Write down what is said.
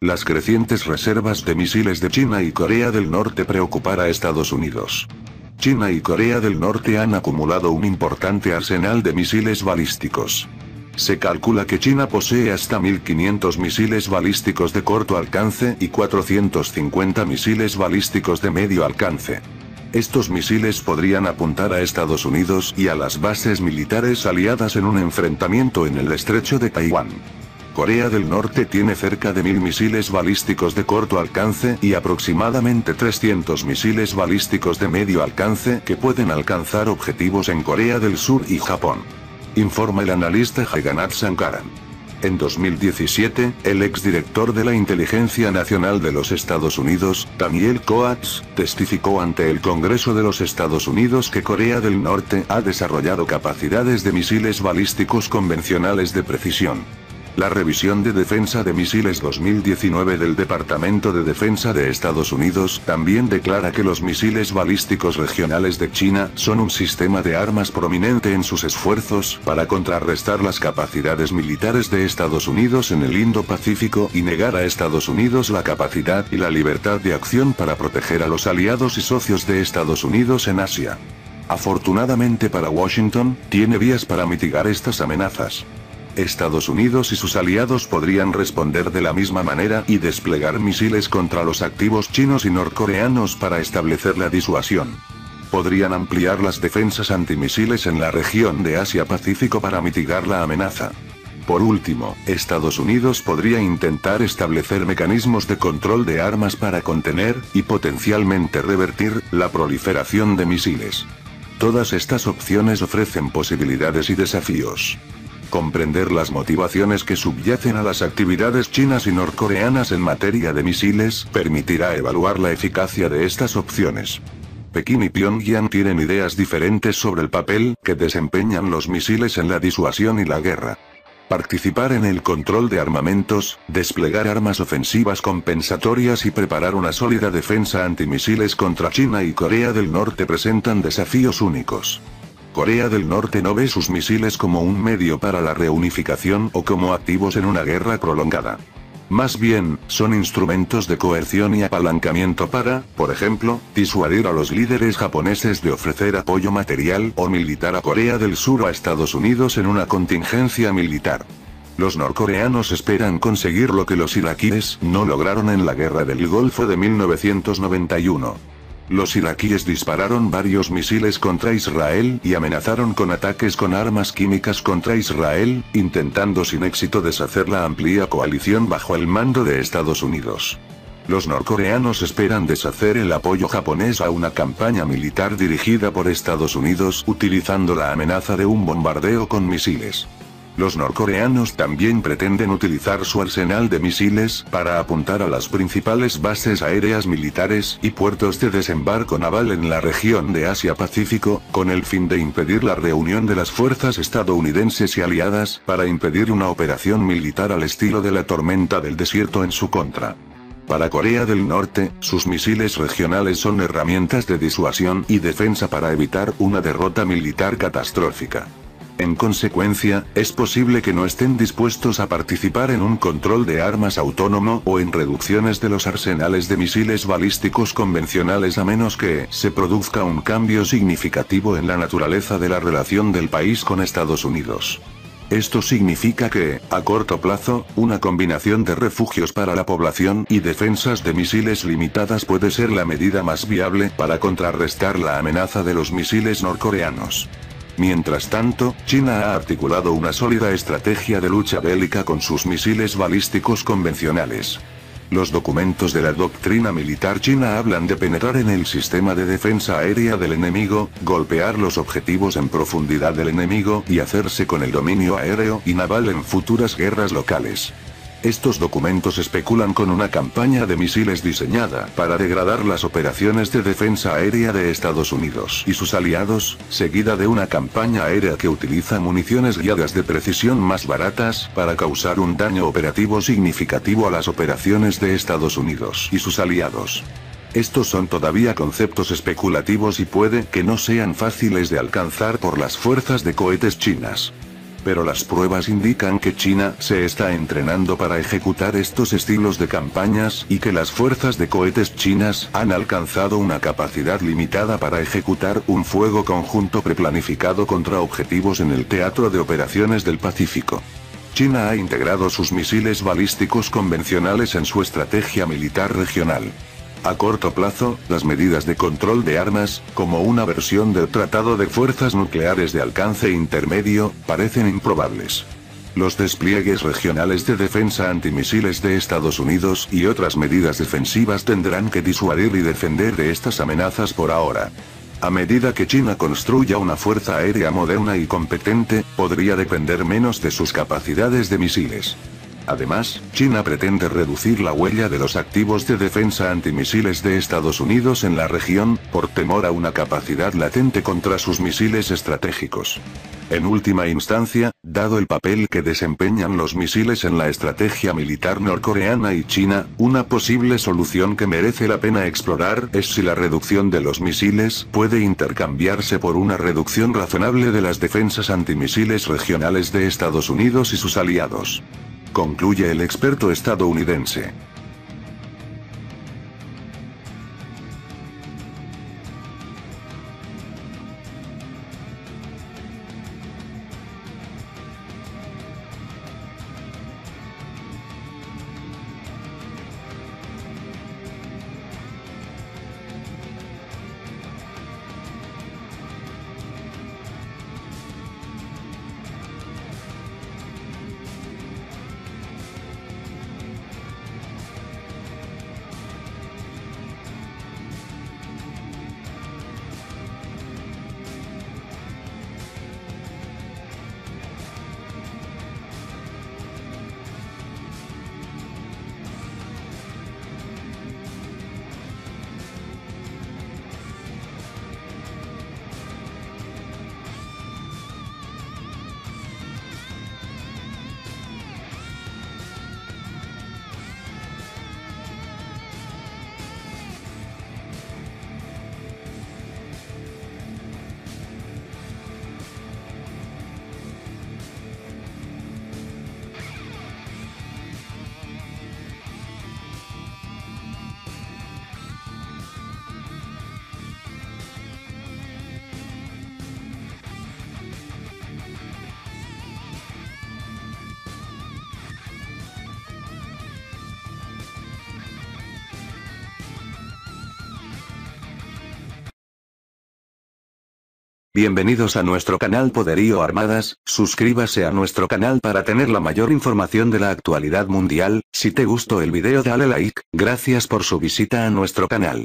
Las crecientes reservas de misiles de China y Corea del Norte preocupar a Estados Unidos. China y Corea del Norte han acumulado un importante arsenal de misiles balísticos. Se calcula que China posee hasta 1.500 misiles balísticos de corto alcance y 450 misiles balísticos de medio alcance. Estos misiles podrían apuntar a Estados Unidos y a las bases militares aliadas en un enfrentamiento en el estrecho de Taiwán. Corea del Norte tiene cerca de mil misiles balísticos de corto alcance y aproximadamente 300 misiles balísticos de medio alcance que pueden alcanzar objetivos en Corea del Sur y Japón. Informa el analista Jagannath Sankaran. En 2017, el exdirector de la Inteligencia Nacional de los Estados Unidos, Daniel Coats, testificó ante el Congreso de los Estados Unidos que Corea del Norte ha desarrollado capacidades de misiles balísticos convencionales de precisión. La revisión de defensa de misiles 2019 del Departamento de Defensa de Estados Unidos también declara que los misiles balísticos regionales de China son un sistema de armas prominente en sus esfuerzos para contrarrestar las capacidades militares de Estados Unidos en el Indo-Pacífico y negar a Estados Unidos la capacidad y la libertad de acción para proteger a los aliados y socios de Estados Unidos en Asia. Afortunadamente para Washington, tiene vías para mitigar estas amenazas. Estados Unidos y sus aliados podrían responder de la misma manera y desplegar misiles contra los activos chinos y norcoreanos para establecer la disuasión. Podrían ampliar las defensas antimisiles en la región de Asia-Pacífico para mitigar la amenaza. Por último, Estados Unidos podría intentar establecer mecanismos de control de armas para contener, y potencialmente revertir, la proliferación de misiles. Todas estas opciones ofrecen posibilidades y desafíos. Comprender las motivaciones que subyacen a las actividades chinas y norcoreanas en materia de misiles permitirá evaluar la eficacia de estas opciones. Pekín y Pyongyang tienen ideas diferentes sobre el papel que desempeñan los misiles en la disuasión y la guerra. Participar en el control de armamentos, desplegar armas ofensivas compensatorias y preparar una sólida defensa antimisiles contra China y Corea del Norte presentan desafíos únicos. Corea del Norte no ve sus misiles como un medio para la reunificación o como activos en una guerra prolongada. Más bien, son instrumentos de coerción y apalancamiento para, por ejemplo, disuadir a los líderes japoneses de ofrecer apoyo material o militar a Corea del Sur o a Estados Unidos en una contingencia militar. Los norcoreanos esperan conseguir lo que los iraquíes no lograron en la guerra del Golfo de 1991. Los iraquíes dispararon varios misiles contra Israel y amenazaron con ataques con armas químicas contra Israel, intentando sin éxito deshacer la amplia coalición bajo el mando de Estados Unidos. Los norcoreanos esperan deshacer el apoyo japonés a una campaña militar dirigida por Estados Unidos utilizando la amenaza de un bombardeo con misiles. Los norcoreanos también pretenden utilizar su arsenal de misiles para apuntar a las principales bases aéreas militares y puertos de desembarco naval en la región de Asia-Pacífico, con el fin de impedir la reunión de las fuerzas estadounidenses y aliadas para impedir una operación militar al estilo de la tormenta del desierto en su contra. Para Corea del Norte, sus misiles regionales son herramientas de disuasión y defensa para evitar una derrota militar catastrófica. En consecuencia, es posible que no estén dispuestos a participar en un control de armas autónomo o en reducciones de los arsenales de misiles balísticos convencionales a menos que se produzca un cambio significativo en la naturaleza de la relación del país con Estados Unidos. Esto significa que, a corto plazo, una combinación de refugios para la población y defensas de misiles limitadas puede ser la medida más viable para contrarrestar la amenaza de los misiles norcoreanos. Mientras tanto, China ha articulado una sólida estrategia de lucha bélica con sus misiles balísticos convencionales. Los documentos de la doctrina militar china hablan de penetrar en el sistema de defensa aérea del enemigo, golpear los objetivos en profundidad del enemigo y hacerse con el dominio aéreo y naval en futuras guerras locales. Estos documentos especulan con una campaña de misiles diseñada para degradar las operaciones de defensa aérea de Estados Unidos y sus aliados, seguida de una campaña aérea que utiliza municiones guiadas de precisión más baratas para causar un daño operativo significativo a las operaciones de Estados Unidos y sus aliados. Estos son todavía conceptos especulativos y puede que no sean fáciles de alcanzar por las fuerzas de cohetes chinas. Pero las pruebas indican que China se está entrenando para ejecutar estos estilos de campañas y que las fuerzas de cohetes chinas han alcanzado una capacidad limitada para ejecutar un fuego conjunto preplanificado contra objetivos en el teatro de operaciones del Pacífico. China ha integrado sus misiles balísticos convencionales en su estrategia militar regional. A corto plazo, las medidas de control de armas, como una versión del Tratado de Fuerzas Nucleares de alcance intermedio, parecen improbables. Los despliegues regionales de defensa antimisiles de Estados Unidos y otras medidas defensivas tendrán que disuadir y defender de estas amenazas por ahora. A medida que China construya una fuerza aérea moderna y competente, podría depender menos de sus capacidades de misiles. Además, China pretende reducir la huella de los activos de defensa antimisiles de Estados Unidos en la región, por temor a una capacidad latente contra sus misiles estratégicos. En última instancia, dado el papel que desempeñan los misiles en la estrategia militar norcoreana y china, una posible solución que merece la pena explorar es si la reducción de los misiles puede intercambiarse por una reducción razonable de las defensas antimisiles regionales de Estados Unidos y sus aliados concluye el experto estadounidense. Bienvenidos a nuestro canal Poderío Armadas, suscríbase a nuestro canal para tener la mayor información de la actualidad mundial, si te gustó el video dale like, gracias por su visita a nuestro canal.